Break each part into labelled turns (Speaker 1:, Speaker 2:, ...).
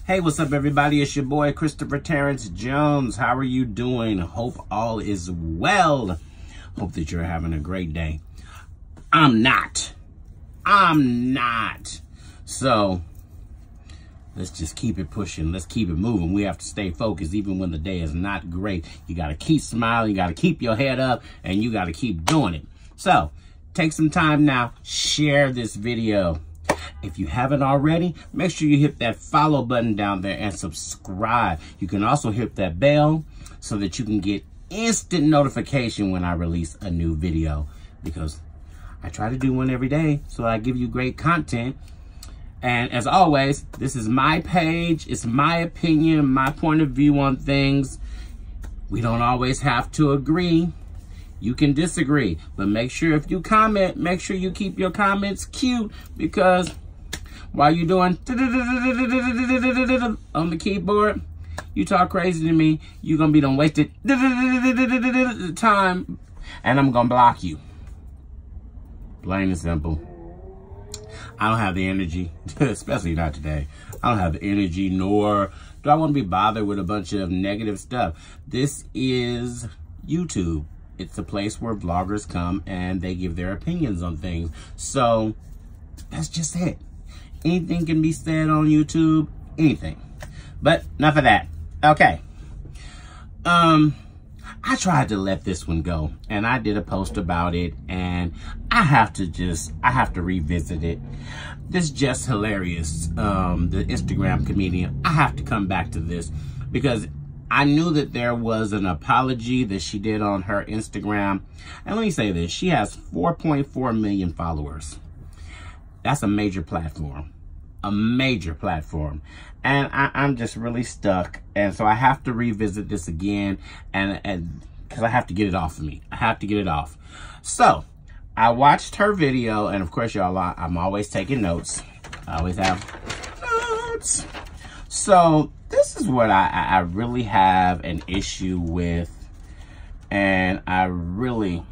Speaker 1: Hey, what's up, everybody? It's your boy, Christopher Terrance Jones. How are you doing? Hope all is well. Hope that you're having a great day. I'm not. I'm not. So, let's just keep it pushing. Let's keep it moving. We have to stay focused even when the day is not great. You got to keep smiling. You got to keep your head up and you got to keep doing it. So, take some time now. Share this video if you haven't already, make sure you hit that follow button down there and subscribe. You can also hit that bell so that you can get instant notification when I release a new video because I try to do one every day so I give you great content. And as always, this is my page. It's my opinion, my point of view on things. We don't always have to agree. You can disagree, but make sure if you comment, make sure you keep your comments cute because while you're doing on the keyboard, you talk crazy to me, you're going to be done wasted time and I'm going to block you. Plain and simple. I don't have the energy, especially not today. I don't have the energy, nor do I want to be bothered with a bunch of negative stuff. This is YouTube. It's a place where bloggers come and they give their opinions on things. So that's just it. Anything can be said on YouTube, anything. But enough of that. Okay. Um, I tried to let this one go and I did a post about it and I have to just, I have to revisit it. This Jess Hilarious, um, the Instagram comedian. I have to come back to this because I knew that there was an apology that she did on her Instagram. And let me say this, she has 4.4 million followers. That's a major platform, a major platform. And I, am just really stuck. And so I have to revisit this again and, and cause I have to get it off of me. I have to get it off. So I watched her video and of course y'all, I'm always taking notes. I always have notes. So this is what I, I really have an issue with. And I really,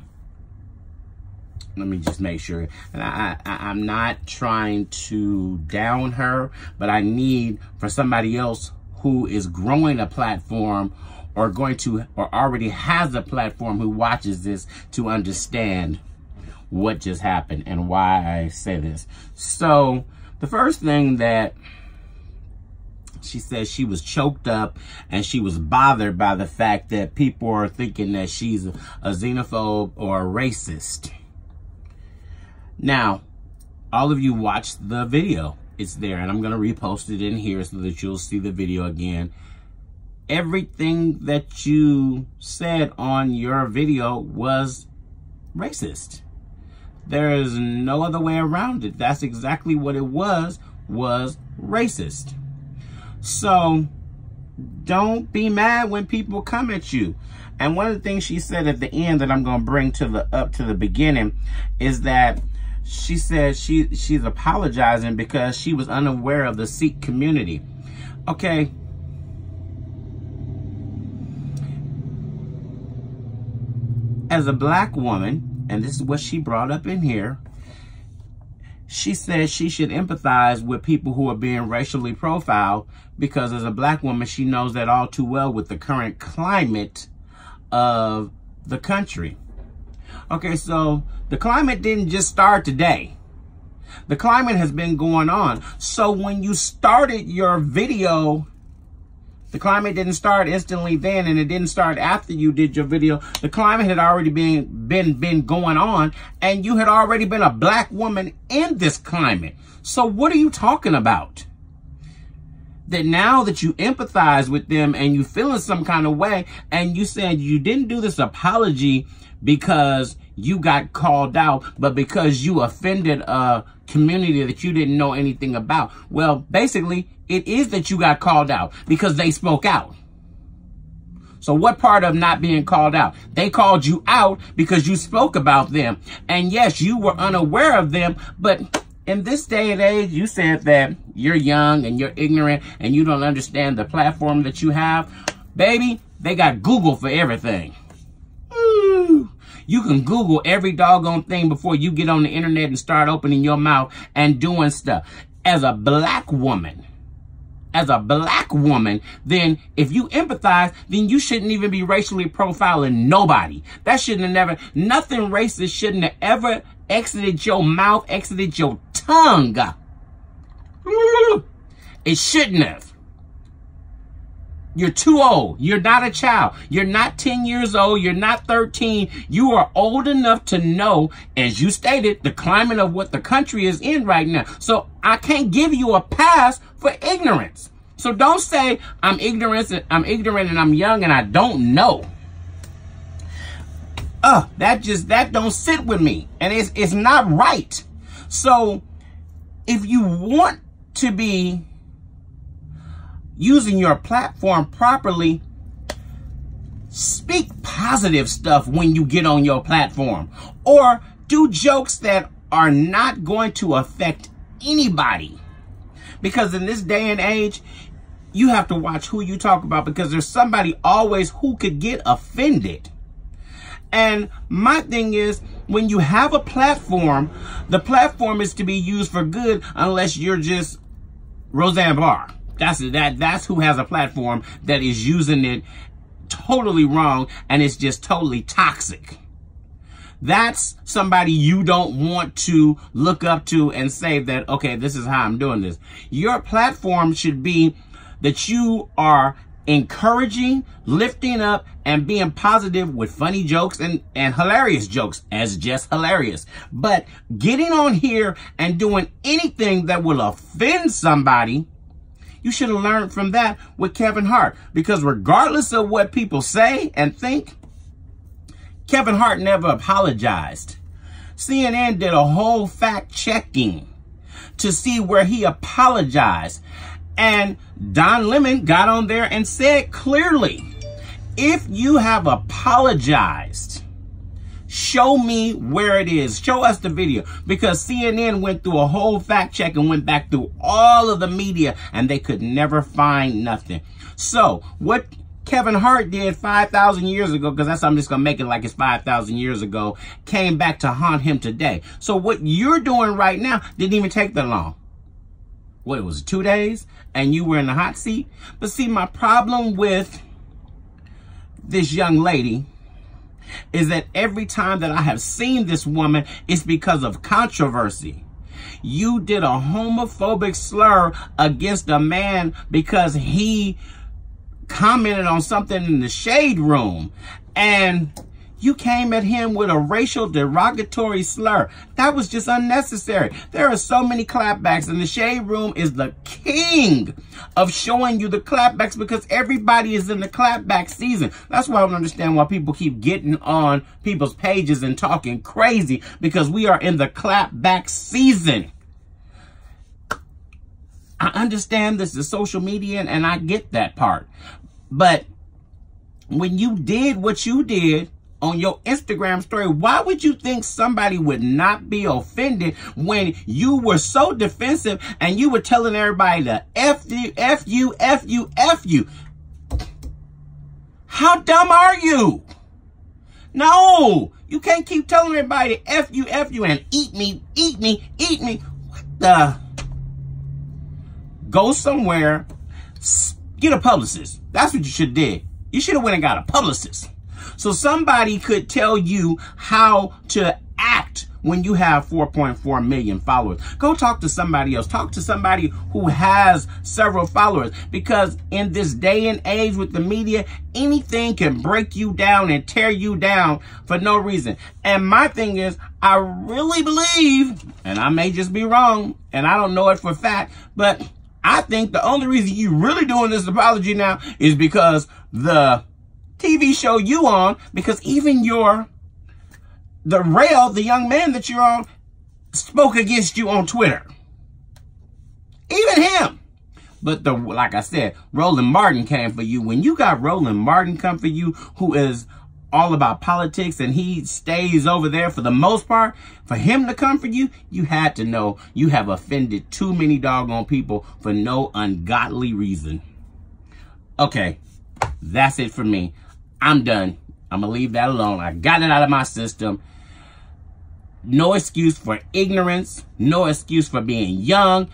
Speaker 1: let me just make sure. And I, I, I'm not trying to down her, but I need for somebody else who is growing a platform or going to, or already has a platform who watches this to understand what just happened and why I say this. So the first thing that she says she was choked up and she was bothered by the fact that people are thinking that she's a xenophobe or a racist. Now, all of you watched the video. It's there, and I'm going to repost it in here so that you'll see the video again. Everything that you said on your video was racist. There is no other way around it. That's exactly what it was, was racist. So don't be mad when people come at you. And one of the things she said at the end that I'm going to bring to the up to the beginning is that she said she she's apologizing because she was unaware of the Sikh community. Okay. As a black woman, and this is what she brought up in here, she says she should empathize with people who are being racially profiled because as a black woman, she knows that all too well with the current climate of the country. Okay, so the climate didn't just start today. The climate has been going on. So when you started your video the climate didn't start instantly then and it didn't start after you did your video. The climate had already been, been, been going on and you had already been a black woman in this climate. So what are you talking about? That now that you empathize with them and you feel in some kind of way and you said you didn't do this apology because you got called out, but because you offended a community that you didn't know anything about. Well, basically, it is that you got called out because they spoke out. So what part of not being called out? They called you out because you spoke about them. And yes, you were unaware of them, but in this day and age, you said that you're young and you're ignorant and you don't understand the platform that you have. Baby, they got Google for everything. You can Google every doggone thing before you get on the internet and start opening your mouth and doing stuff. As a black woman, as a black woman, then if you empathize, then you shouldn't even be racially profiling nobody. That shouldn't have never, nothing racist shouldn't have ever exited your mouth, exited your tongue. It shouldn't have. You're too old. You're not a child. You're not 10 years old. You're not 13. You are old enough to know, as you stated, the climate of what the country is in right now. So I can't give you a pass for ignorance. So don't say I'm ignorant, I'm ignorant and I'm young and I don't know. Uh, that just, that don't sit with me. And it's, it's not right. So if you want to be using your platform properly, speak positive stuff when you get on your platform or do jokes that are not going to affect anybody. Because in this day and age, you have to watch who you talk about because there's somebody always who could get offended. And my thing is, when you have a platform, the platform is to be used for good unless you're just Roseanne Barr. That's that. That's who has a platform that is using it totally wrong and it's just totally toxic. That's somebody you don't want to look up to and say that, okay, this is how I'm doing this. Your platform should be that you are encouraging, lifting up, and being positive with funny jokes and, and hilarious jokes as Jess Hilarious. But getting on here and doing anything that will offend somebody you should have learned from that with Kevin Hart. Because regardless of what people say and think, Kevin Hart never apologized. CNN did a whole fact checking to see where he apologized. And Don Lemon got on there and said clearly, if you have apologized, Show me where it is. Show us the video because CNN went through a whole fact check and went back through all of the media and they could never find nothing. So what Kevin Hart did 5,000 years ago, because that's I'm just going to make it like it's 5,000 years ago, came back to haunt him today. So what you're doing right now didn't even take that long. What, it was two days? And you were in the hot seat? But see, my problem with this young lady is that every time that I have seen this woman, it's because of controversy. You did a homophobic slur against a man because he commented on something in the shade room. And you came at him with a racial derogatory slur. That was just unnecessary. There are so many clapbacks and the Shade Room is the king of showing you the clapbacks because everybody is in the clapback season. That's why I don't understand why people keep getting on people's pages and talking crazy because we are in the clapback season. I understand this is social media and I get that part. But when you did what you did, on your Instagram story, why would you think somebody would not be offended when you were so defensive and you were telling everybody to F you, F you, F you, F you? How dumb are you? No, you can't keep telling everybody F you, F you, and eat me, eat me, eat me. What the? Go somewhere, get a publicist. That's what you should did. You should have went and got a publicist. So somebody could tell you how to act when you have 4.4 million followers. Go talk to somebody else. Talk to somebody who has several followers because in this day and age with the media, anything can break you down and tear you down for no reason. And my thing is, I really believe, and I may just be wrong, and I don't know it for fact, but I think the only reason you really doing this apology now is because the TV show you on because even your, the rail, the young man that you're on, spoke against you on Twitter. Even him. But the like I said, Roland Martin came for you. When you got Roland Martin come for you, who is all about politics and he stays over there for the most part, for him to come for you, you had to know you have offended too many doggone people for no ungodly reason. Okay, that's it for me. I'm done. I'm going to leave that alone. I got it out of my system. No excuse for ignorance. No excuse for being young.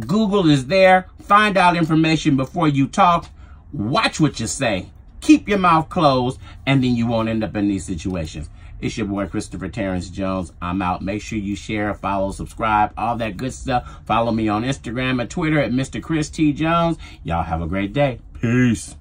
Speaker 1: Google is there. Find out information before you talk. Watch what you say. Keep your mouth closed, and then you won't end up in these situations. It's your boy, Christopher Terrance Jones. I'm out. Make sure you share, follow, subscribe, all that good stuff. Follow me on Instagram and Twitter at Mr. Chris T. Jones. Y'all have a great day. Peace.